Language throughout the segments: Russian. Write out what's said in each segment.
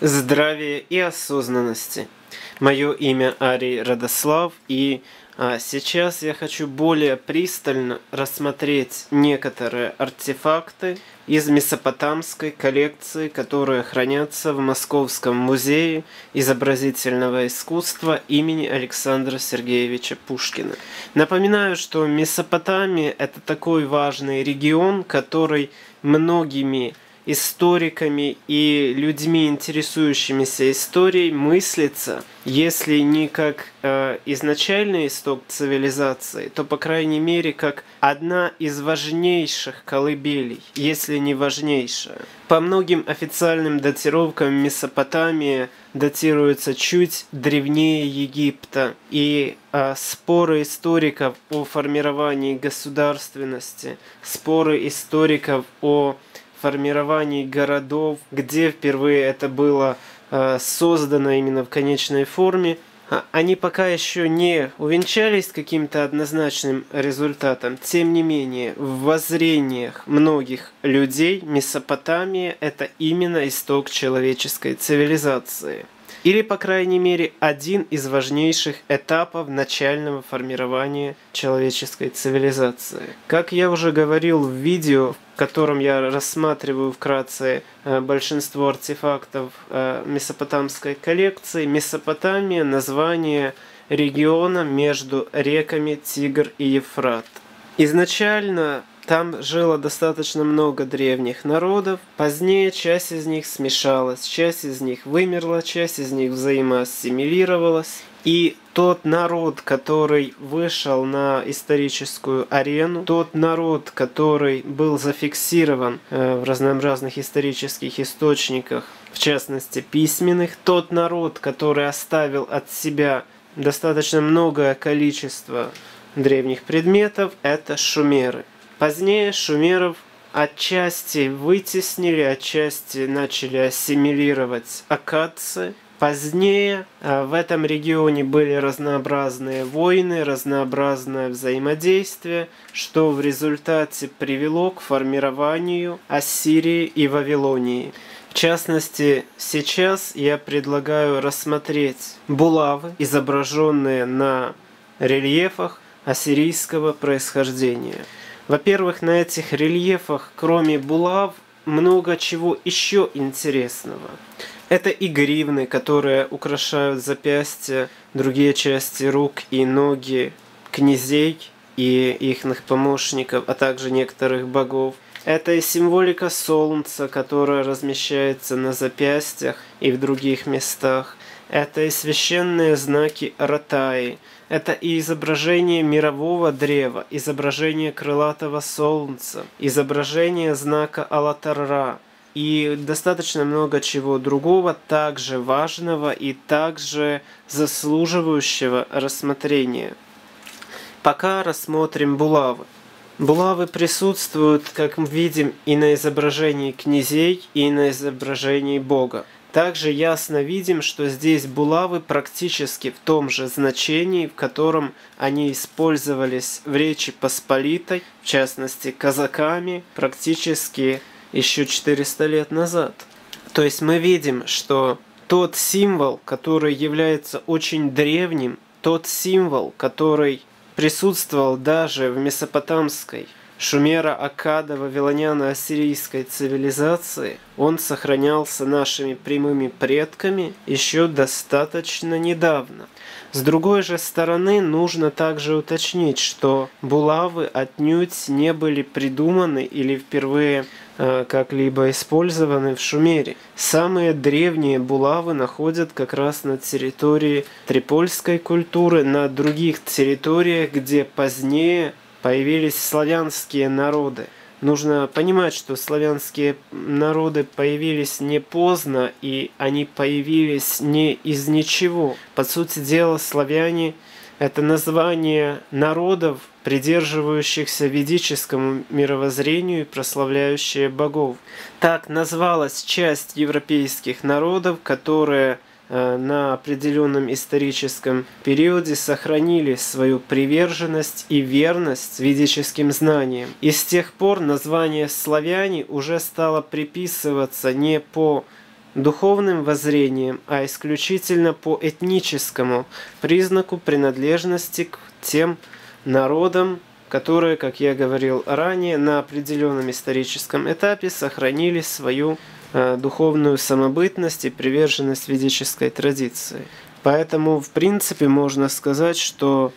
здравия и осознанности. Мое имя Арий Радослав, и а, сейчас я хочу более пристально рассмотреть некоторые артефакты из месопотамской коллекции, которые хранятся в Московском музее изобразительного искусства имени Александра Сергеевича Пушкина. Напоминаю, что Месопотамия – это такой важный регион, который многими историками и людьми, интересующимися историей, мыслится, если не как э, изначальный исток цивилизации, то, по крайней мере, как одна из важнейших колыбелей, если не важнейшая. По многим официальным датировкам Месопотамия датируется чуть древнее Египта, и э, споры историков о формировании государственности, споры историков о формировании городов, где впервые это было э, создано именно в конечной форме, а, они пока еще не увенчались каким-то однозначным результатом. Тем не менее, в воззрениях многих людей Месопотамия – это именно исток человеческой цивилизации – или, по крайней мере, один из важнейших этапов начального формирования человеческой цивилизации. Как я уже говорил в видео, в котором я рассматриваю вкратце э, большинство артефактов э, месопотамской коллекции, Месопотамия – название региона между реками Тигр и Ефрат. Изначально там жило достаточно много древних народов. Позднее часть из них смешалась, часть из них вымерла, часть из них взаимоассимилировалась. И тот народ, который вышел на историческую арену, тот народ, который был зафиксирован э, в разнообразных исторических источниках, в частности письменных, тот народ, который оставил от себя достаточно многое количество древних предметов, это шумеры. Позднее шумеров отчасти вытеснили, отчасти начали ассимилировать акадцы. Позднее э, в этом регионе были разнообразные войны, разнообразное взаимодействие, что в результате привело к формированию Ассирии и Вавилонии. В частности, сейчас я предлагаю рассмотреть булавы, изображенные на рельефах ассирийского происхождения. Во-первых, на этих рельефах, кроме булав, много чего еще интересного. Это и гривны, которые украшают запястья, другие части рук и ноги князей и их помощников, а также некоторых богов. Это и символика солнца, которая размещается на запястьях и в других местах. Это и священные знаки Ратаи, это и изображение мирового древа, изображение крылатого солнца, изображение знака Алатарра и достаточно много чего другого, также важного и также заслуживающего рассмотрения. Пока рассмотрим булавы. Булавы присутствуют, как мы видим, и на изображении князей, и на изображении Бога. Также ясно видим, что здесь булавы практически в том же значении, в котором они использовались в Речи Посполитой, в частности казаками, практически еще 400 лет назад. То есть мы видим, что тот символ, который является очень древним, тот символ, который присутствовал даже в месопотамской Шумера, Акада, Вавилоняно-Ассирийской цивилизации, он сохранялся нашими прямыми предками еще достаточно недавно. С другой же стороны, нужно также уточнить, что булавы отнюдь не были придуманы или впервые э, как-либо использованы в Шумере. Самые древние булавы находят как раз на территории трипольской культуры, на других территориях, где позднее появились славянские народы. Нужно понимать, что славянские народы появились не поздно, и они появились не из ничего. По сути дела, славяне – это название народов, придерживающихся ведическому мировоззрению и прославляющие богов. Так называлась часть европейских народов, Э, на определенном историческом периоде сохранили свою приверженность и верность ведическим знаниям. И с тех пор название славяне уже стало приписываться не по духовным воззрением, а исключительно по этническому признаку принадлежности к тем народам, которые, как я говорил ранее, на определенном историческом этапе сохранили свою э, духовную самобытность и приверженность ведической традиции. Поэтому, в принципе, можно сказать, что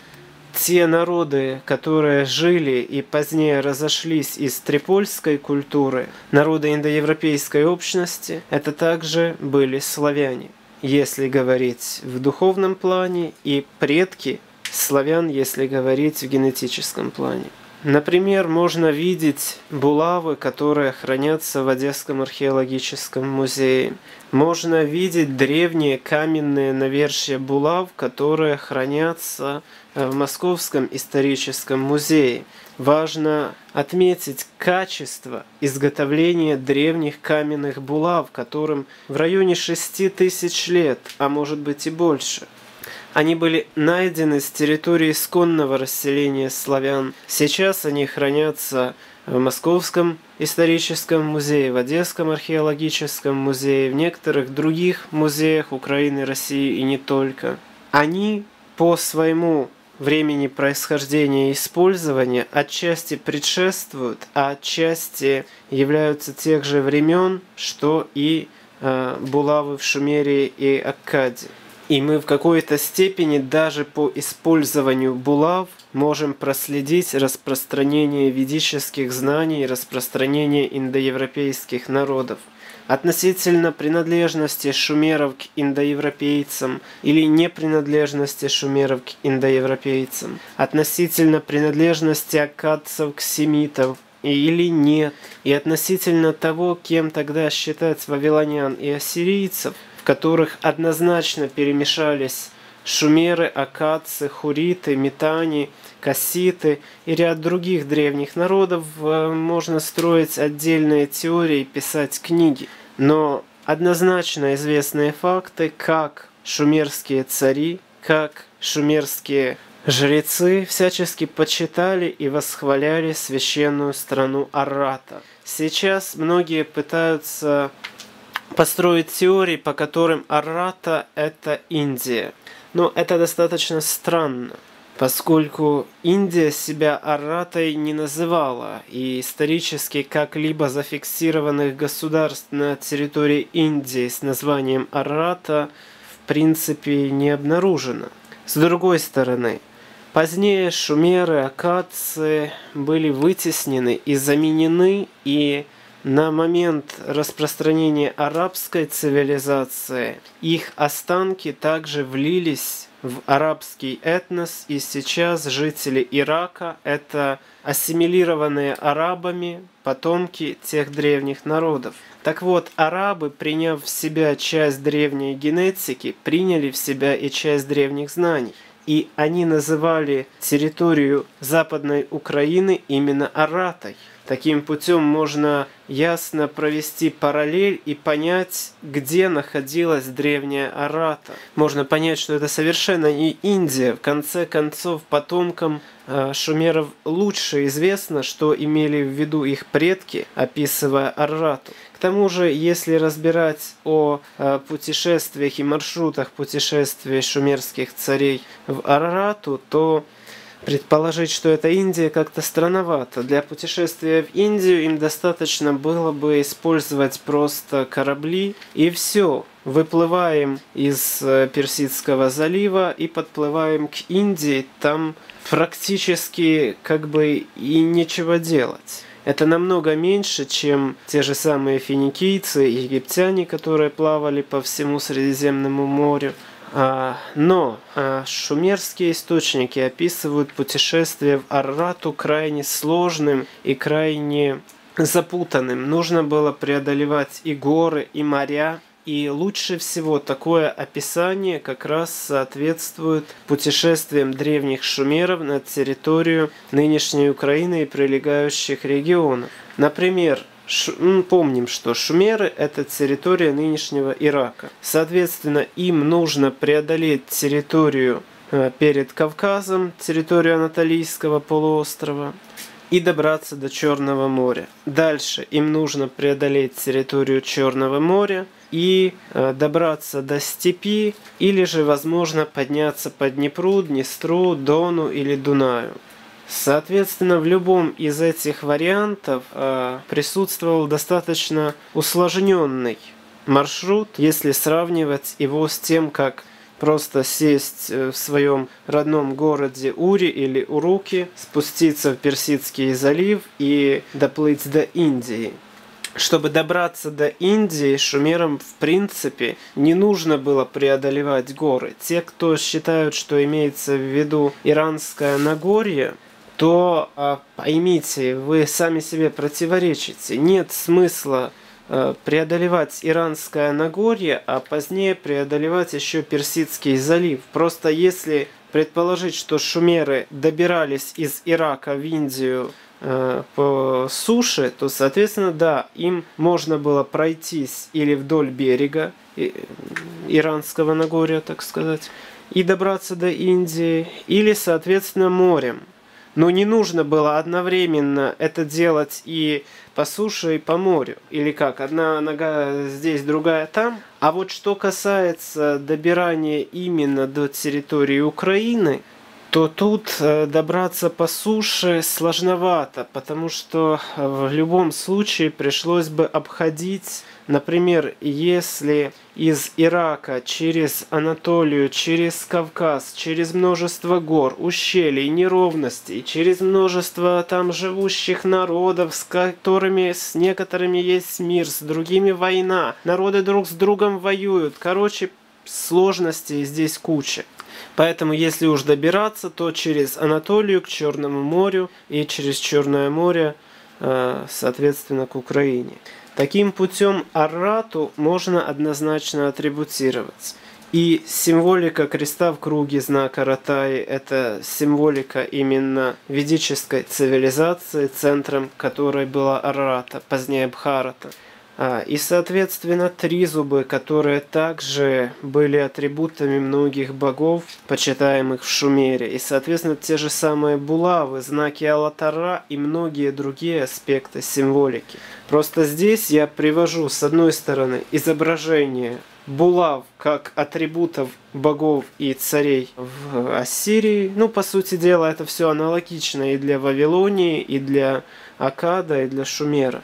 те народы, которые жили и позднее разошлись из трипольской культуры, народы индоевропейской общности, это также были славяне, если говорить в духовном плане, и предки славян, если говорить в генетическом плане. Например, можно видеть булавы, которые хранятся в Одесском археологическом музее. Можно видеть древние каменные навершия булав, которые хранятся в Московском историческом музее. Важно отметить качество изготовления древних каменных булав, которым в районе 6 тысяч лет, а может быть и больше. Они были найдены с территории исконного расселения славян. Сейчас они хранятся в Московском историческом музее, в Одесском археологическом музее, в некоторых других музеях Украины, России и не только. Они по своему времени происхождения и использования отчасти предшествуют, а отчасти являются тех же времен, что и э, булавы в Шумерии и Аккаде. И мы в какой-то степени даже по использованию булав можем проследить распространение ведических знаний, распространение индоевропейских народов. Относительно принадлежности шумеров к индоевропейцам или непринадлежности шумеров к индоевропейцам, относительно принадлежности акадцев к семитам или нет, и относительно того, кем тогда считать вавилонян и ассирийцев, в которых однозначно перемешались шумеры, акадцы, хуриты, метани, касситы и ряд других древних народов, э, можно строить отдельные теории и писать книги. Но однозначно известные факты, как шумерские цари, как шумерские жрецы всячески почитали и восхваляли священную страну Аррата. Сейчас многие пытаются построить теории, по которым Аррата – это Индия. Но это достаточно странно, поскольку Индия себя Арратой не называла, и исторически как-либо зафиксированных государств на территории Индии с названием Аррата в принципе не обнаружено. С другой стороны, позднее шумеры, акадцы были вытеснены и заменены, и на момент распространения арабской цивилизации их останки также влились в арабский этнос, и сейчас жители Ирака – это ассимилированные арабами потомки тех древних народов. Так вот, арабы, приняв в себя часть древней генетики, приняли в себя и часть древних знаний. И они называли территорию Западной Украины именно Аратой – Таким путем можно ясно провести параллель и понять, где находилась древняя Арата. Можно понять, что это совершенно не Индия. В конце концов, потомкам шумеров лучше известно, что имели в виду их предки, описывая Арату. К тому же, если разбирать о э, путешествиях и маршрутах путешествий шумерских царей в Арату, то Предположить, что это Индия, как-то странновато. Для путешествия в Индию им достаточно было бы использовать просто корабли и все. Выплываем из э, Персидского залива и подплываем к Индии. Там практически как бы и нечего делать. Это намного меньше, чем те же самые финикийцы египтяне, которые плавали по всему Средиземному морю. А, но а, шумерские источники описывают путешествие в Аррату крайне сложным и крайне запутанным. Нужно было преодолевать и горы, и моря. И лучше всего такое описание как раз соответствует путешествиям древних шумеров на территорию нынешней Украины и прилегающих регионов. Например, Ш, помним, что шумеры – это территория нынешнего Ирака. Соответственно, им нужно преодолеть территорию э, перед Кавказом, территорию Анатолийского полуострова, и добраться до Черного моря. Дальше им нужно преодолеть территорию Черного моря и э, добраться до степи, или же, возможно, подняться по Днепру, Днестру, Дону или Дунаю. Соответственно, в любом из этих вариантов э, присутствовал достаточно усложненный маршрут, если сравнивать его с тем, как просто сесть э, в своем родном городе Ури или Уруки, спуститься в Персидский залив и доплыть до Индии. Чтобы добраться до Индии, шумерам в принципе не нужно было преодолевать горы. Те, кто считают, что имеется в виду Иранское Нагорье, то а, поймите, вы сами себе противоречите. Нет смысла а, преодолевать Иранское Нагорье, а позднее преодолевать еще Персидский залив. Просто если предположить, что шумеры добирались из Ирака в Индию э, по суше, то, соответственно, да, им можно было пройтись или вдоль берега Иранского Нагорья, так сказать, и добраться до Индии, или, соответственно, морем. Но не нужно было одновременно это делать и по суше, и по морю. Или как, одна нога здесь, другая там. А вот что касается добирания именно до территории Украины, то тут э, добраться по суше сложновато, потому что э, в любом случае пришлось бы обходить Например, если из Ирака через Анатолию, через Кавказ, через множество гор, ущелий, неровностей, через множество там живущих народов, с которыми с некоторыми есть мир, с другими война, народы друг с другом воюют. Короче, сложностей здесь куча. Поэтому, если уж добираться, то через Анатолию к Черному морю и через Черное море, э, соответственно, к Украине. Таким путем Аррату можно однозначно атрибутировать. И символика креста в круге знака Ратаи – это символика именно ведической цивилизации, центром которой была Аррата, позднее Бхарата – и, соответственно, три зубы, которые также были атрибутами многих богов, почитаемых в Шумере. И, соответственно, те же самые булавы, знаки Алатара и многие другие аспекты символики. Просто здесь я привожу, с одной стороны, изображение булав как атрибутов богов и царей в Ассирии. Ну, по сути дела, это все аналогично и для Вавилонии, и для Акада, и для Шумера.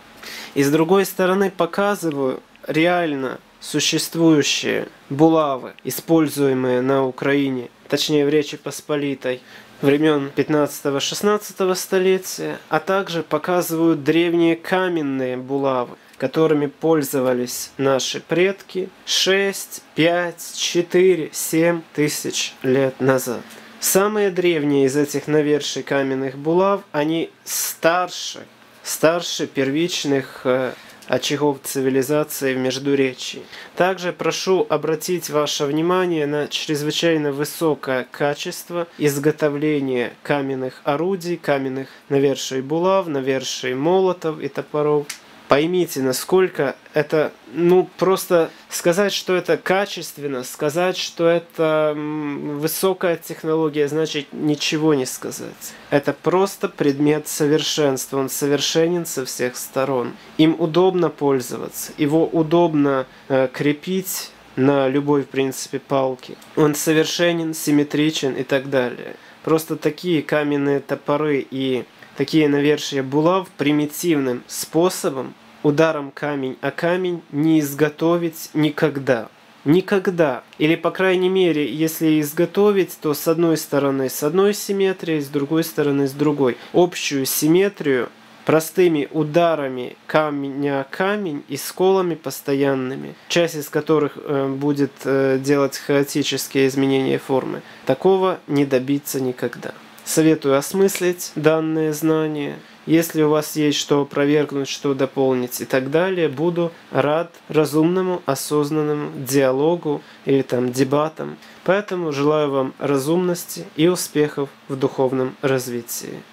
И с другой стороны показываю реально существующие булавы, используемые на Украине, точнее в Речи Посполитой, времен 15-16 столетия, а также показывают древние каменные булавы, которыми пользовались наши предки 6, 5, 4, 7 тысяч лет назад. Самые древние из этих наверший каменных булав, они старше старше первичных э, очагов цивилизации в Междуречии. Также прошу обратить ваше внимание на чрезвычайно высокое качество изготовления каменных орудий, каменных наверший булав, наверший молотов и топоров – поймите, насколько это, ну, просто сказать, что это качественно, сказать, что это высокая технология, значит ничего не сказать. Это просто предмет совершенства, он совершенен со всех сторон. Им удобно пользоваться, его удобно э, крепить на любой, в принципе, палке. Он совершенен, симметричен и так далее. Просто такие каменные топоры и такие навершия булав примитивным способом, ударом камень о камень, не изготовить никогда. Никогда. Или, по крайней мере, если изготовить, то с одной стороны с одной симметрией, с другой стороны с другой. Общую симметрию простыми ударами камня камень и сколами постоянными, часть из которых э, будет э, делать хаотические изменения формы. Такого не добиться никогда. Советую осмыслить данные знания. Если у вас есть что опровергнуть, что дополнить и так далее, буду рад разумному, осознанному диалогу или там дебатам. Поэтому желаю вам разумности и успехов в духовном развитии.